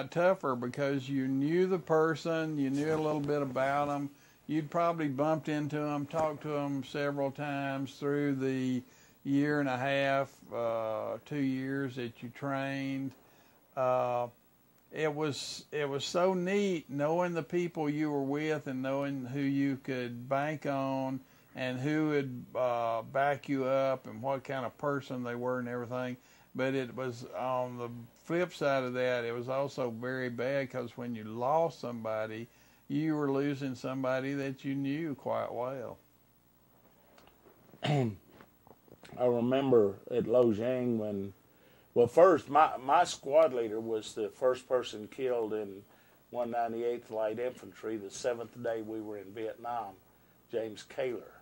lot tougher because you knew the person, you knew a little bit about them. You'd probably bumped into them, talked to them several times through the year and a half, uh, two years that you trained. Uh, it was it was so neat knowing the people you were with and knowing who you could bank on and who would uh, back you up and what kind of person they were and everything. But it was on the flip side of that, it was also very bad because when you lost somebody, you were losing somebody that you knew quite well. I remember at Lo Giang when, well, first my my squad leader was the first person killed in 198th Light Infantry the seventh day we were in Vietnam, James Kaler,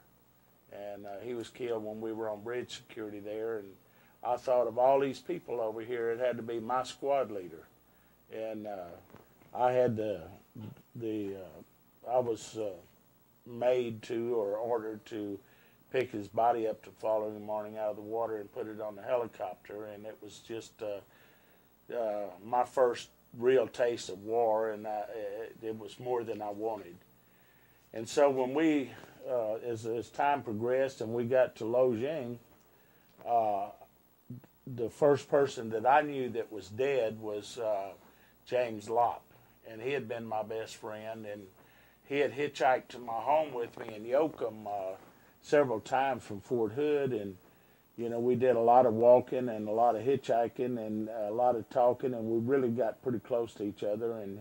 and uh, he was killed when we were on bridge security there. And I thought of all these people over here, it had to be my squad leader, and uh, I had the the uh, I was uh, made to or ordered to pick his body up the following morning out of the water and put it on the helicopter, and it was just uh, uh, my first real taste of war, and I, it, it, was more than I wanted. And so when we, uh, as, as time progressed and we got to Lo Giang, uh, the first person that I knew that was dead was uh, James Lopp, and he had been my best friend, and he had hitchhiked to my home with me in Yoakum uh, several times from Fort Hood, and you know we did a lot of walking and a lot of hitchhiking and a lot of talking, and we really got pretty close to each other. And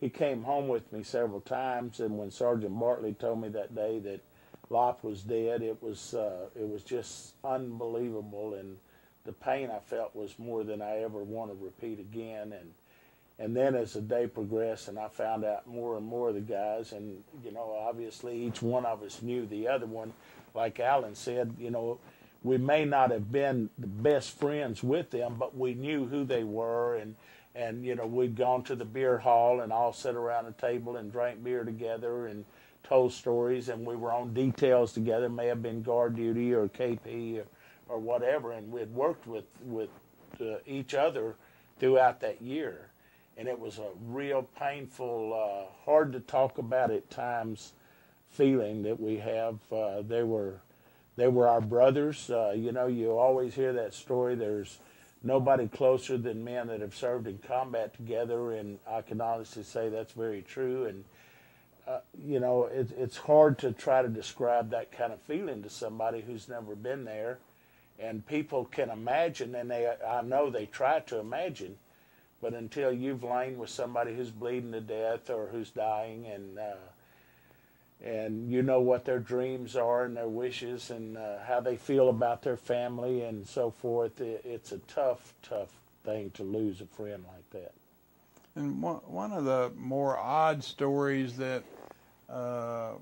he came home with me several times, and when Sergeant Bartley told me that day that Lopp was dead, it was uh, it was just unbelievable, and the pain I felt was more than I ever want to repeat again, and and then as the day progressed and I found out more and more of the guys and you know obviously each one of us knew the other one like Alan said, you know, we may not have been the best friends with them, but we knew who they were, and and you know we'd gone to the beer hall and all sat around a table and drank beer together and told stories, and we were on details together. May have been guard duty or KP or, or whatever, and we'd worked with with uh, each other throughout that year, and it was a real painful, uh, hard to talk about at times feeling that we have. Uh, they were they were our brothers. Uh, you know, you always hear that story. There's nobody closer than men that have served in combat together, and I can honestly say that's very true. And uh, you know, it, it's hard to try to describe that kind of feeling to somebody who's never been there. And people can imagine, and they I know they try to imagine, but until you've lain with somebody who's bleeding to death or who's dying, and uh, and you know what their dreams are and their wishes and uh, how they feel about their family and so forth. it's a tough, tough thing to lose a friend like that. And one of the more odd stories that, uh,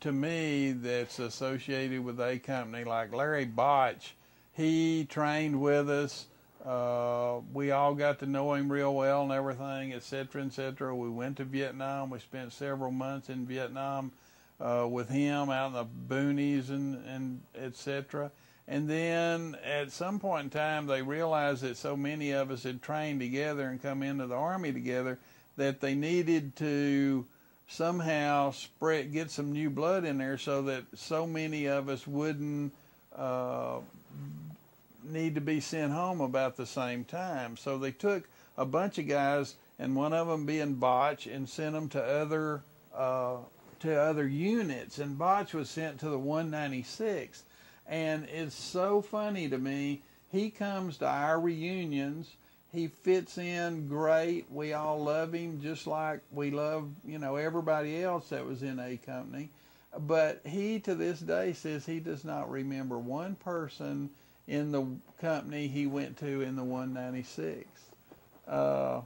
to me, that's associated with a company like Larry Botch, he trained with us. Uh, we all got to know him real well and everything, et cetera, et cetera. We went to Vietnam. We spent several months in Vietnam uh, with him out in the boonies and, and et cetera. And then at some point in time, they realized that so many of us had trained together and come into the Army together that they needed to somehow spread, get some new blood in there so that so many of us wouldn't uh, need to be sent home about the same time. So they took a bunch of guys, and one of them being Botch, and sent them to other uh, to other units, and Botch was sent to the 196. And it's so funny to me. He comes to our reunions. He fits in great. We all love him just like we love, you know, everybody else that was in A Company. But he to this day says he does not remember one person in the company he went to in the 196. Uh,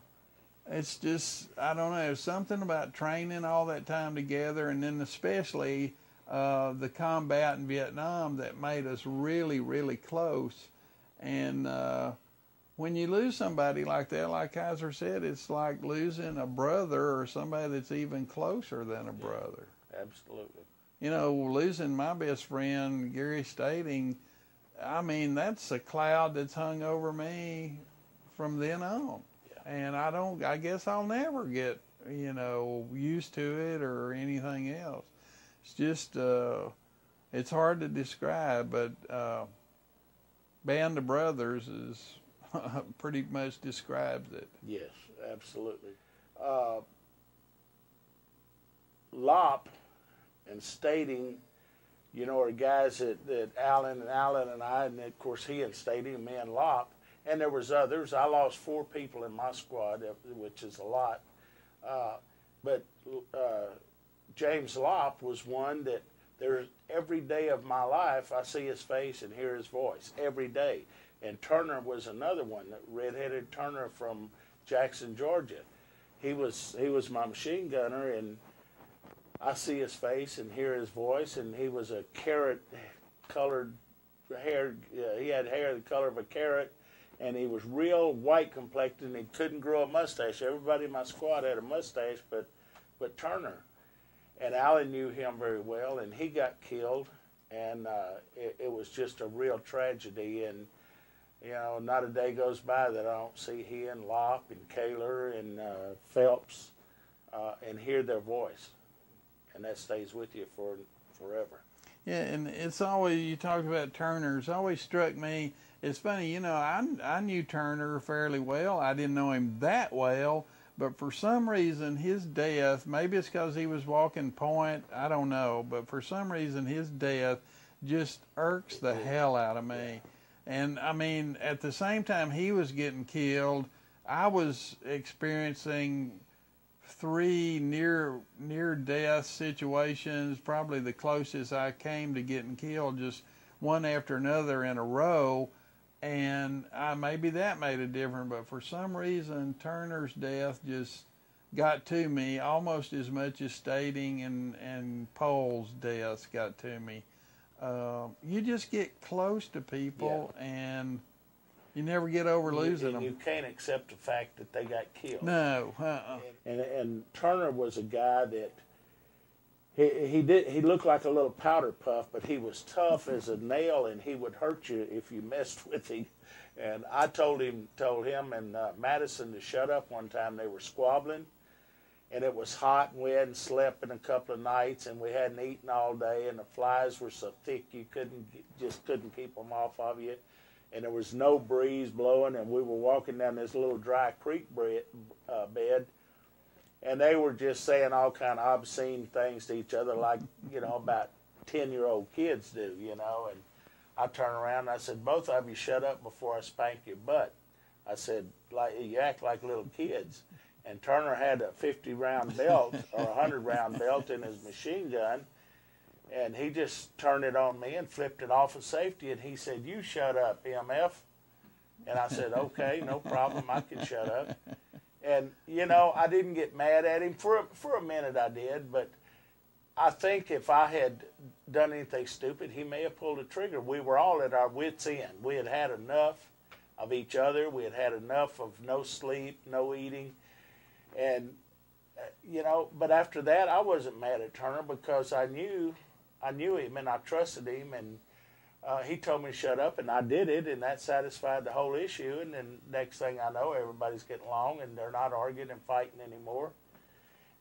it's just I don't know something about training all that time together, and then especially uh, the combat in Vietnam that made us really really close. And uh, when you lose somebody like that, like Kaiser said, it's like losing a brother or somebody that's even closer than a brother. Absolutely. You know, losing my best friend Gary Stating. I mean, that's a cloud that's hung over me from then on and I don't. I guess I'll never get you know used to it or anything else. It's just uh, it's hard to describe, but uh, Band of Brothers is pretty much describes it. Yes, absolutely. Uh, Lop and Stating, you know, are guys that, that Alan and Alan and I, and of course he and Stating, me and Lop, and there was others. I lost four people in my squad, uh, which is a lot. Uh, but uh, James Lop was one that there's every day of my life I see his face and hear his voice every day. And Turner was another one, redheaded Turner from Jackson, Georgia. He was he was my machine gunner, and I see his face and hear his voice. And he was a carrot colored hair. Uh, he had hair the color of a carrot, and he was real white complected. and He couldn't grow a mustache. Everybody in my squad had a mustache, but but Turner. And Alan knew him very well, and he got killed, and uh, it, it was just a real tragedy. And you know, not a day goes by that I don't see he and Lop and Kaler and uh, Phelps uh, and hear their voice, and that stays with you for forever. Yeah, and it's always you talked about Turner. It's always struck me. It's funny, you know, I I knew Turner fairly well. I didn't know him that well, but for some reason his death. Maybe it's because he was walking point. I don't know, but for some reason his death just irks the hell out of me. And I mean, at the same time he was getting killed, I was experiencing three near near death situations, probably the closest I came to getting killed, just one after another in a row. And I, maybe that made a difference, but for some reason Turner's death just got to me almost as much as Stating and and Paul's deaths got to me. Uh, you just get close to people yeah. and you never get over losing you, them. You can't accept the fact that they got killed. No. Uh-uh. And, and, Turner was a guy that he he did he looked like a little powder puff, but he was tough as a nail, and he would hurt you if you messed with him. And I told him told him and uh, Madison to shut up one time. They were squabbling and it was hot and we hadn't slept in a couple of nights and we hadn't eaten all day and the flies were so thick you couldn't just couldn't keep them off of you and there was no breeze blowing and we were walking down this little dry creek bed, uh, bed and they were just saying all kind of obscene things to each other like you know about 10 year old kids do you know and i turned around and i said both of you shut up before i spank your butt. I said like you act like little kids. And Turner had a 50 round belt or a 100 round belt in his machine gun, and he just turned it on me and flipped it off of safety, and he said, "You shut up, MF." And I said, "Okay, no problem. I can shut up." And you know, I didn't get mad at him for a, for a minute. I did, but I think if I had done anything stupid, he may have pulled a trigger. We were all at our wits' end. We had had enough of each other. We had had enough of no sleep, no eating and uh, you know, but after that, I wasn't mad at Turner because I knew, I knew him and I trusted him, and uh, he told me to shut up, and I did it, and that satisfied the whole issue. And then next thing I know, everybody's getting along, and they're not arguing and fighting anymore.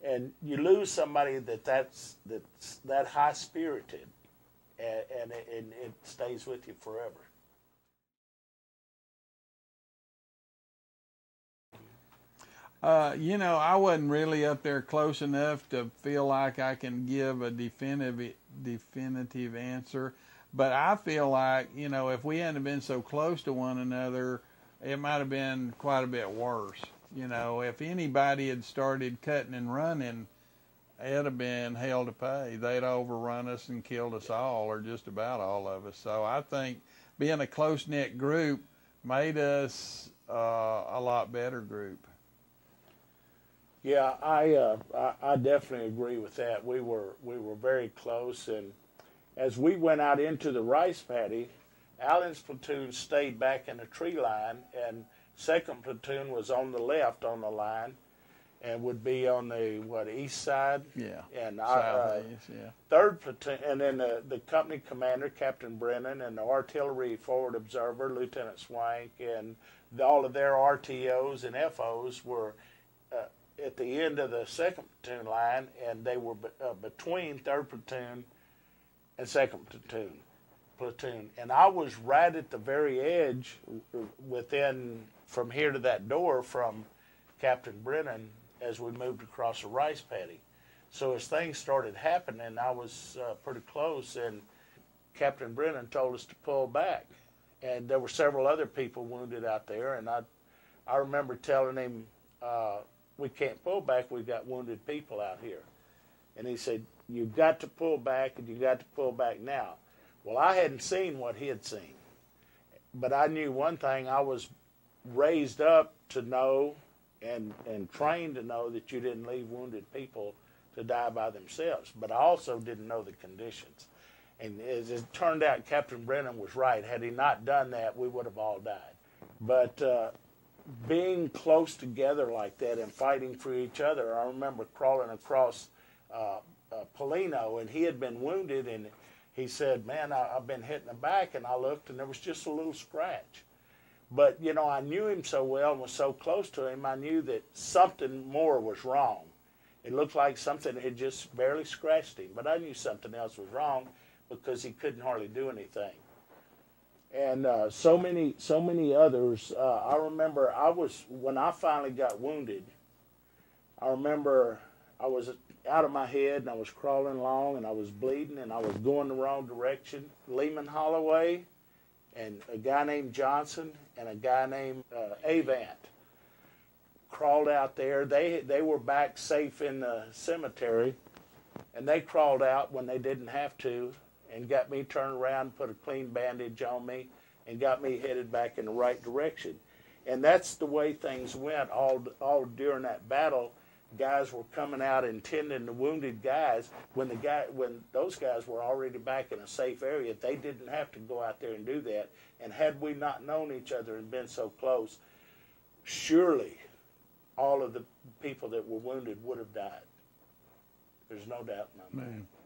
And you lose somebody that that's that's that high spirited, and, and, it, and it stays with you forever. Uh, you know, I wasn't really up there close enough to feel like I can give a definitive definitive answer. But I feel like you know, if we hadn't been so close to one another, it might have been quite a bit worse. You know, if anybody had started cutting and running, it'd have been hell to pay. They'd overrun us and killed us all, or just about all of us. So I think being a close knit group made us uh, a lot better group. Yeah, I, uh, I, I definitely agree with that. We were we were very close, and as we went out into the rice paddy, Allen's platoon stayed back in the tree line, and second platoon was on the left on the line, and would be on the what east side. Yeah. And I, uh, yeah. third platoon, and then the, the company commander, Captain Brennan, and the artillery forward observer, Lieutenant Swank, and the, all of their RTOs and FOs were at the end of the second platoon line, and they were be, uh, between third platoon and second platoon. Platoon, and I was right at the very edge, within from here to that door from Captain Brennan as we moved across the rice paddy. So as things started happening, I was uh, pretty close, and Captain Brennan told us to pull back. And there were several other people wounded out there, and I, I remember telling him, uh, "We can't pull back. We've got wounded people out here." And he said, "You've got to pull back, and you've got to pull back now." Well, I hadn't seen what he had seen, but I knew one thing: I was raised up to know and and trained to know that you didn't leave wounded people to die by themselves. But I also didn't know the conditions. And as it turned out, Captain Brennan was right. Had he not done that, we would have all died. But uh, being close together like that and fighting for each other, I remember crawling across uh, uh, Polino, and he had been wounded, and he said, "Man, I, I've been hit in the back," and I looked, and there was just a little scratch. But you know, I knew him so well and was so close to him. I knew that something more was wrong. It looked like something had just barely scratched him, but I knew something else was wrong because he couldn't hardly do anything. And uh, so many, so many others. Uh, I remember I was when I finally got wounded. I remember I was out of my head and I was crawling along and I was bleeding and I was going the wrong direction. Lehman Holloway and a guy named Johnson and a guy named uh, Avant crawled out there. They they were back safe in the cemetery, and they crawled out when they didn't have to, and got me turned around, put a clean bandage on me, and got me headed back in the right direction. And that's the way things went all all during that battle. Guys were coming out and tending the wounded guys when the guy when those guys were already back in a safe area. They didn't have to go out there and do that. And had we not known each other and been so close, surely all of the people that were wounded would have died. There's no doubt in my mind. Mm.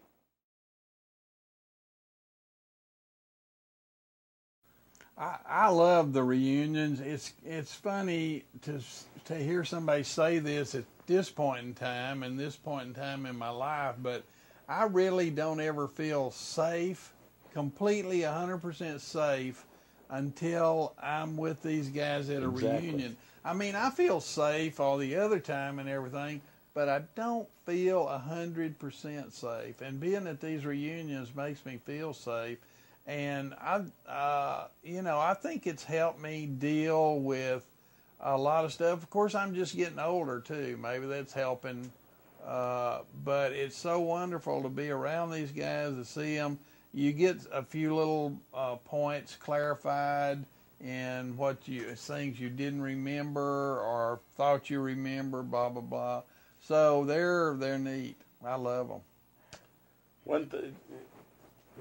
I, I love the reunions. It's it's funny to to hear somebody say this at this point in time and this point in time in my life, but I really don't ever feel safe, completely 100% safe until I'm with these guys at a Exactly. reunion. I mean, I feel safe all the other time and everything, but I don't feel 100% safe. And being at these reunions makes me feel safe. And I, uh, you know, I think it's helped me deal with a lot of stuff. Of course, I'm just getting older too. Maybe that's helping. Uh, but it's so wonderful to be around these guys to see them. You get a few little uh, points clarified in what you things you didn't remember or thought you remember. Blah blah blah. So they're they're neat. I love them. One th-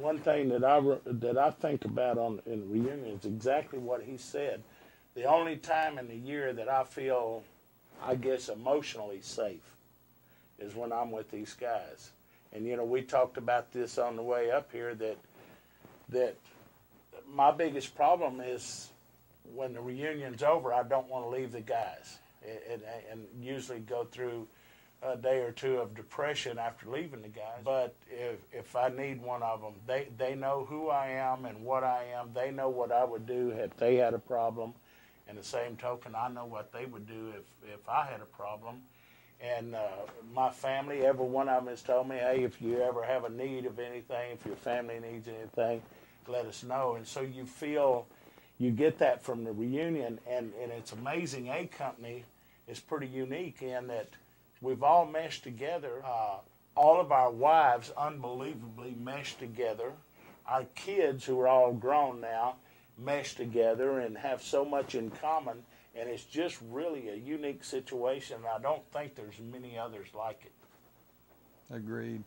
one thing that I that I think about on in reunion is exactly what he said. The only time in the year that I feel, I guess, emotionally safe, is when I'm with these guys. And you know, we talked about this on the way up here that that my biggest problem is when the reunion's over, I don't want to leave the guys, and, and, and usually go through a day or two of depression after leaving the guys. But if if I need one of them, they they know who I am and what I am. They know what I would do if they had a problem. And the same token, I know what they would do if if I had a problem. And uh, my family, every one of them has told me, hey, if you ever have a need of anything, if your family needs anything, let us know. And so you feel, you get that from the reunion, and, and it's amazing. A company is pretty unique in that we've all meshed together. Uh, all of our wives unbelievably meshed together. Our kids, who are all grown now, mesh together and have so much in common. And it's just really a unique situation. I don't think there's many others like it. Agreed.